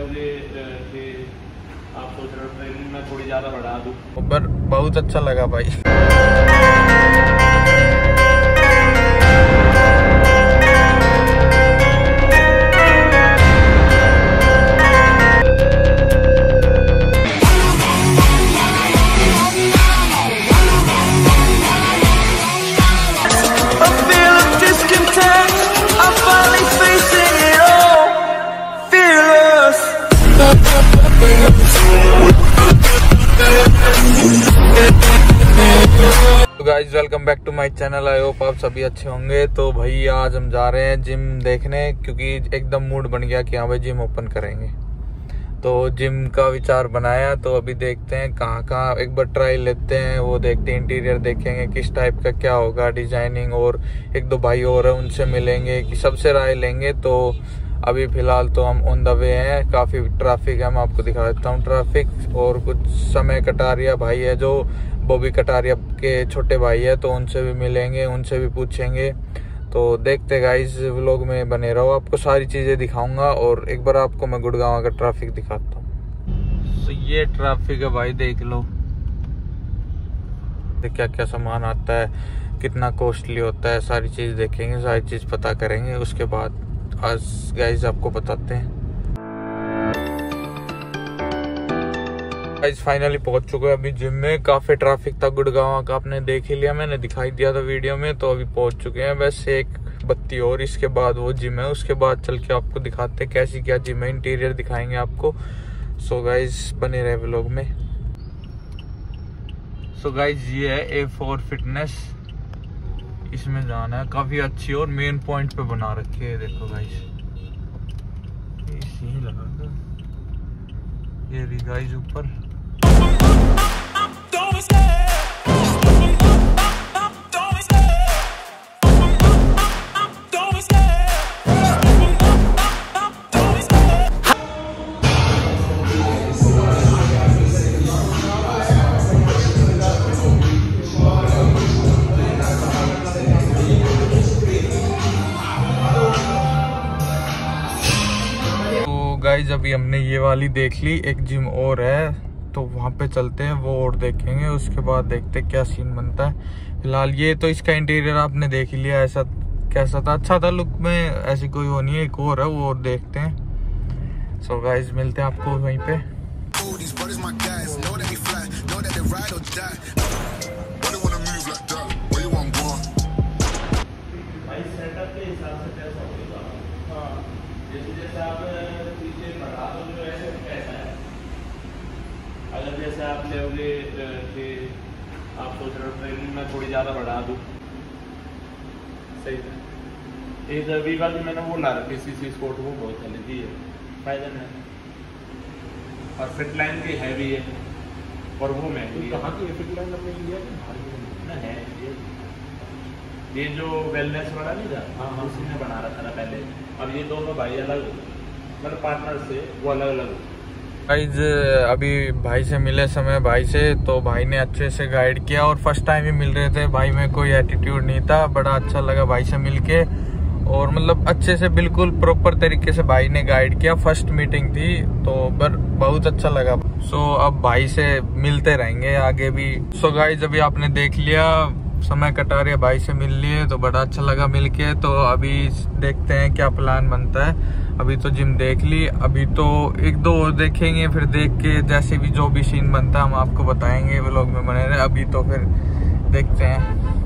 लोगे कि आप सोच रहे हो ट्रेनिंग में थोड़ी ज़्यादा बढ़ा दूँ। बहुत अच्छा लगा भाई। Guys welcome back to my channel I hope आप सभी अच्छे होंगे। तो भाई, आज हम जा रहे हैं जिम देखने, क्योंकि एकदम मूड बन गया कि हाँ भाई जिम ओपन करेंगे। तो जिम का विचार बनाया तो अभी देखते हैं कहाँ कहाँ। एक बार ट्राई लेते हैं, वो देखते हैं इंटीरियर देखेंगे किस टाइप का क्या होगा डिज़ाइनिंग और एक दो भाई और है, उनसे मिलेंगे कि सबसे राय लेंगे। तो अभी फ़िलहाल तो हम ऑन द वे हैं। काफ़ी ट्रैफ़िक है, मैं आपको दिखा देता हूँ ट्रैफ़िक और कुछ समय कटारिया भाई है जो, बॉबी कटारिया के छोटे भाई है तो उनसे भी मिलेंगे, उनसे भी पूछेंगे। तो देखते गाइस व्लॉग में बने रहो। आपको सारी चीज़ें दिखाऊँगा और एक बार आपको मैं गुड़गांव का ट्रैफ़िक दिखाता हूँ। तो ये ट्रैफ़िक है भाई, देख लो। क्या क्या सामान आता है, कितना कॉस्टली होता है, सारी चीज़ देखेंगे, सारी चीज़ पता करेंगे, उसके बाद आज गाइस आपको बताते हैं। फाइनली पहुँच चुके हैं अभी जिम में। काफ़ी ट्रैफ़िक था गुड़गांव का, आपने देख ही लिया, मैंने दिखाई दिया था वीडियो में तो अभी पहुँच चुके हैं। बस एक बत्ती और, इसके बाद वो जिम है। उसके बाद चल के आपको दिखाते हैं कैसी क्या जिम है इंटीरियर दिखाएँगे आपको। सो so गाइज़ बने रहे व्लॉग में। सो so गाइज़ ये है ए फोर फिटनेस इसमें जाना है। काफ़ी अच्छी और मेन पॉइंट पे बना रखी है, देखो गाइस ये सीन लगा। ये भी गाइस ऊपर। गाइज़ अभी हमने ये वाली देख ली, एक जिम और है तो वहाँ पे चलते हैं, वो और देखेंगे, उसके बाद देखते क्या सीन बनता है। फ़िलहाल ये तो इसका इंटीरियर आपने देख लिया, ऐसा कैसा था? अच्छा था लुक में, ऐसी कोई वो नहीं है, एक और है, वो और देखते हैं। सो गाइज़ मिलते हैं आपको वहीं पे। पीछे बढ़ा दो जो ऐसे कैसा है? अगर जैसे आप अ, कि आप सोच रहे हो ट्रेनिंग में थोड़ी ज़्यादा बढ़ा दूँ। सही है। एक वीवा की मैंने वो ला रखी सी सी स्पोर्ट वो बहुत चली थी है। फ़ायदा नहीं और फिट लाइन की हैवी है और वो महँगी है। कहाँ की फिट लाइन हमने लिया बाहर की हमने? ना है ये ये जो वेलनेस वाला नहीं था हाँ, हाँ। उसी ने बना रखा था पहले। अब ये दोनों भाई अलग पार्टनर से वो अलग अलग गाइज़ अभी भाई से मिले समय भाई से तो भाई ने अच्छे से गाइड किया और फ़र्स्ट टाइम ही मिल रहे थे। भाई में कोई एटीट्यूड नहीं था बड़ा अच्छा लगा भाई से मिलके। और मतलब अच्छे से बिल्कुल प्रॉपर तरीके से भाई ने गाइड किया। फ़र्स्ट मीटिंग थी तो बर बहुत अच्छा लगा। सो so, अब भाई से मिलते रहेंगे आगे भी। सो so, गाइज़ अभी आपने देख लिया समय कटा रहे भाई से मिल लिए तो बड़ा अच्छा लगा मिल के तो अभी देखते हैं क्या प्लान बनता है। अभी तो जिम देख ली, अभी तो एक दो और देखेंगे, फिर देख के जैसे भी जो भी सीन बनता है, हम आपको बताएँगे व्लॉग में बने रहे। अभी तो फिर देखते हैं।